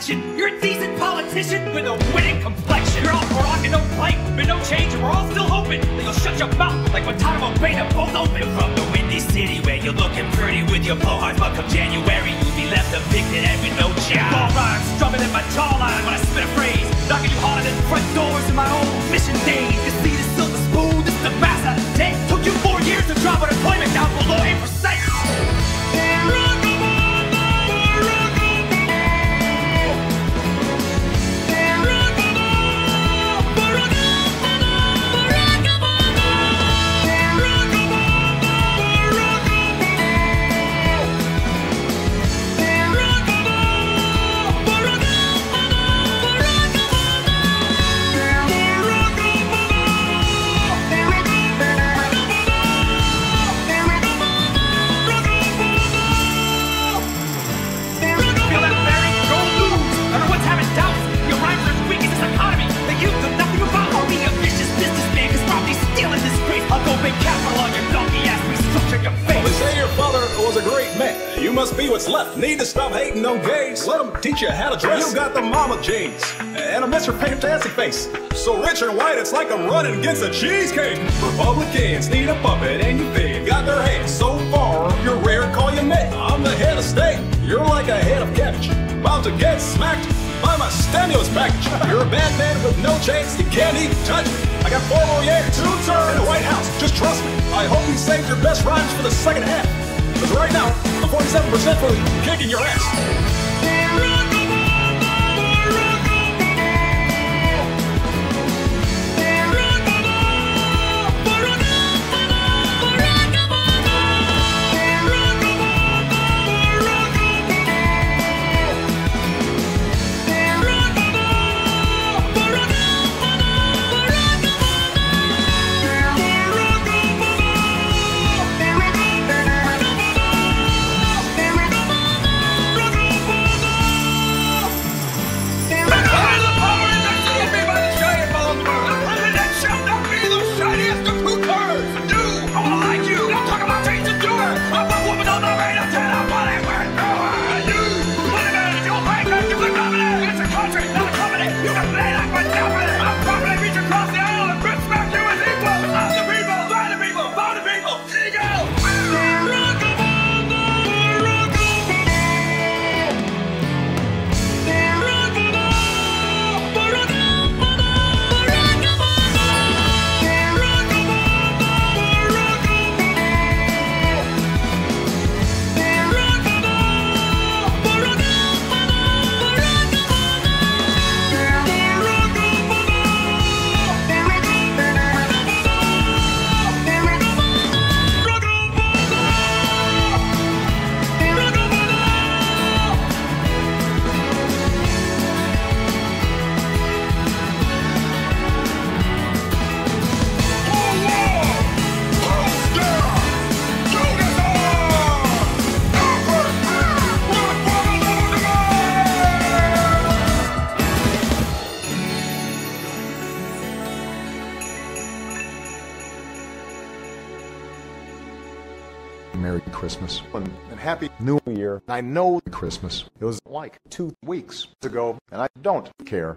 election. You're a decent politician with a winning complexion. You're all and no plate, but no change, we're all still hoping that you'll shut your mouth like Guantanamo Bay to both open. From the windy city where you're looking pretty with your blowhards, but come January, you'll be left evicted and with no job. Ball rhymes strumming in my jawline when I spit a phrase, knocking you harder than front doors in my old mission days. Must be what's left. Need to stop hating on gays. Let them teach you how to dress. You got the mama jeans and a Mr. Fantastic face. So rich and white, it's like I'm running against a cheesecake. Republicans need a puppet and you think got their hands so far. You're rare, call you Mitt. I'm the head of state. You're like a head of cabbage. About to get smacked by my stimulus package. You're a bad man with no chance. You can't even touch me. I got four more years, two terms in the White House. Just trust me. I hope you saved your best rhymes for the second half. Because right now, I'm 47% for kicking your ass. Merry Christmas and Happy New Year. I know Christmas. It was like two weeks ago, and I don't care.